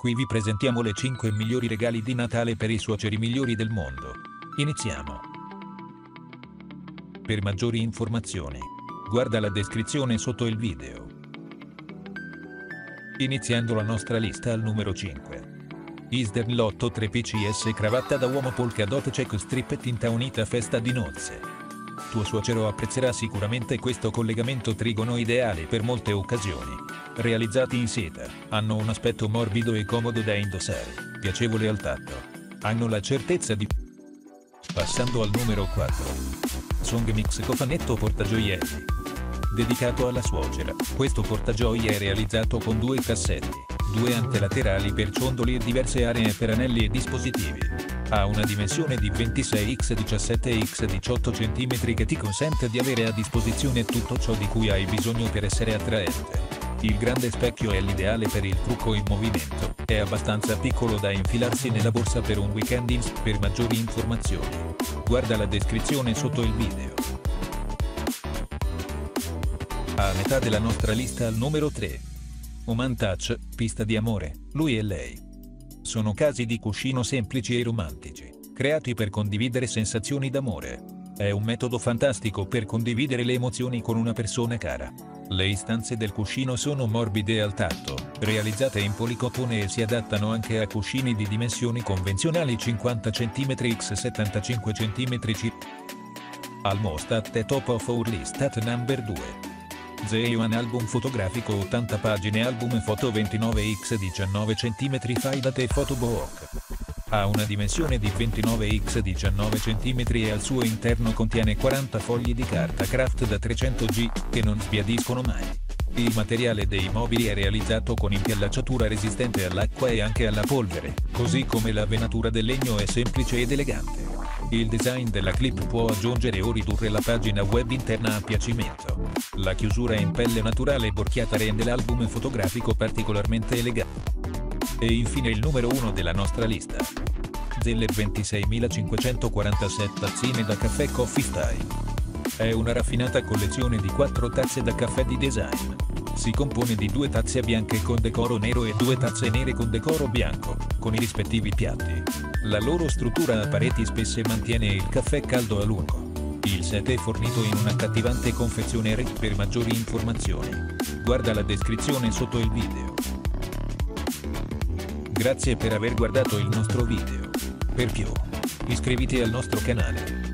qui vi presentiamo le 5 migliori regali di Natale per i suoceri migliori del mondo. Iniziamo. Per maggiori informazioni, guarda la descrizione sotto il video. Iniziando la nostra lista al numero 5. Eastern Lotto 3 PCS cravatta da uomo polka dot check strip tinta unita festa di nozze. Tuo suocero apprezzerà sicuramente questo collegamento trigono ideale per molte occasioni. Realizzati in seta, hanno un aspetto morbido e comodo da indossare, piacevole al tatto. Hanno la certezza di... Passando al numero 4. Song Mix cofanetto portagioielli. Dedicato alla suocera, questo portagioie è realizzato con due cassetti, due antelaterali per ciondoli e diverse aree per anelli e dispositivi. Ha una dimensione di 26x17x18 cm che ti consente di avere a disposizione tutto ciò di cui hai bisogno per essere attraente. Il grande specchio è l'ideale per il trucco in movimento, è abbastanza piccolo da infilarsi nella borsa per un weekend ins per maggiori informazioni. Guarda la descrizione sotto il video. A metà della nostra lista al numero 3. Oman Touch, pista di amore, lui e lei. Sono casi di cuscino semplici e romantici, creati per condividere sensazioni d'amore. È un metodo fantastico per condividere le emozioni con una persona cara. Le istanze del cuscino sono morbide al tatto, realizzate in policotone e si adattano anche a cuscini di dimensioni convenzionali 50 cm x 75 cm c. Almost at the top of our list at number 2. Zeiwan album fotografico 80 pagine album foto 29x 19 cm fai da te photobook. Ha una dimensione di 29x 19 cm e al suo interno contiene 40 fogli di carta craft da 300G, che non sbiadiscono mai. Il materiale dei mobili è realizzato con impiallacciatura resistente all'acqua e anche alla polvere, così come la venatura del legno è semplice ed elegante. Il design della clip può aggiungere o ridurre la pagina web interna a piacimento. La chiusura in pelle naturale borchiata rende l'album fotografico particolarmente elegante. E infine il numero 1 della nostra lista. Zeller 26547 tazzine da caffè Coffee Style. È una raffinata collezione di 4 tazze da caffè di design. Si compone di due tazze bianche con decoro nero e due tazze nere con decoro bianco, con i rispettivi piatti. La loro struttura a pareti spesse mantiene il caffè caldo a lungo. Il set è fornito in un'accattivante confezione REC per maggiori informazioni. Guarda la descrizione sotto il video. Grazie per aver guardato il nostro video. Per più, iscriviti al nostro canale.